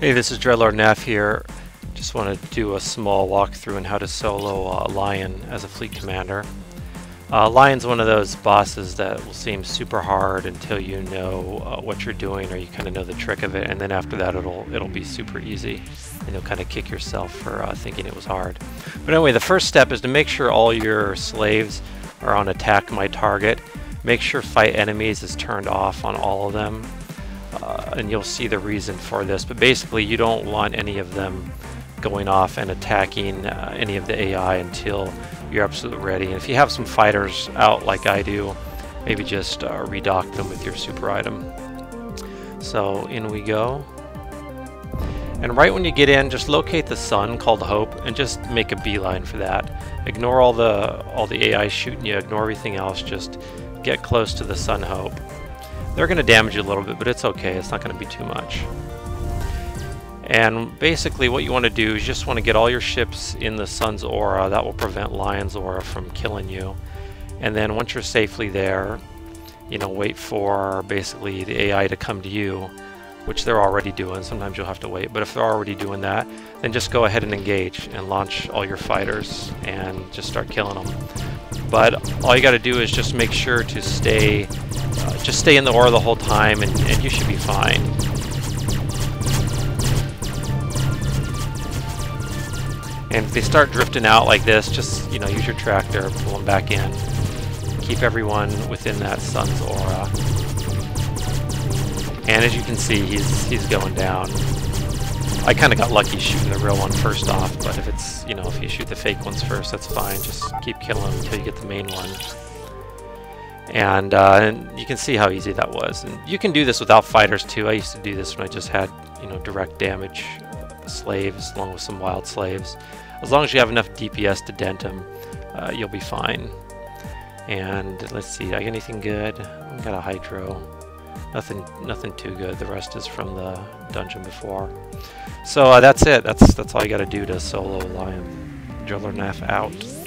Hey, this is Dreadlord Naf here. Just want to do a small walkthrough on how to solo uh, Lion as a fleet commander. Uh, Lion's one of those bosses that will seem super hard until you know uh, what you're doing or you kind of know the trick of it, and then after that it'll it'll be super easy, and you'll kind of kick yourself for uh, thinking it was hard. But anyway, the first step is to make sure all your slaves are on attack my target. Make sure fight enemies is turned off on all of them uh, and you'll see the reason for this. But basically, you don't want any of them going off and attacking uh, any of the AI until you're absolutely ready. And if you have some fighters out like I do, maybe just uh, redock them with your super item. So in we go. And right when you get in, just locate the sun called Hope and just make a beeline for that. Ignore all the all the AI shooting you, ignore everything else, just get close to the sun Hope. They're going to damage you a little bit, but it's okay. It's not going to be too much. And basically what you want to do is just want to get all your ships in the sun's aura. That will prevent Lion's aura from killing you. And then once you're safely there, you know, wait for basically the AI to come to you, which they're already doing. Sometimes you'll have to wait, but if they're already doing that, then just go ahead and engage and launch all your fighters and just start killing them. But all you got to do is just make sure to stay uh, just stay in the aura the whole time and, and you should be fine. And if they start drifting out like this, just, you know, use your tractor, pull them back in. Keep everyone within that sun's aura. And as you can see, he's he's going down. I kind of got lucky shooting the real one first off, but if it's, you know, if you shoot the fake ones first, that's fine. Just keep killing them until you get the main one. And, uh, and, you can see how easy that was. And you can do this without fighters too. I used to do this when I just had, you know, direct damage slaves along with some wild slaves. As long as you have enough DPS to dent them, uh, you'll be fine. And let's see, I got anything good? I got a hydro. Nothing, nothing too good. The rest is from the dungeon before. So uh, that's it. That's that's all you got to do to solo Lion. Driller Naf out.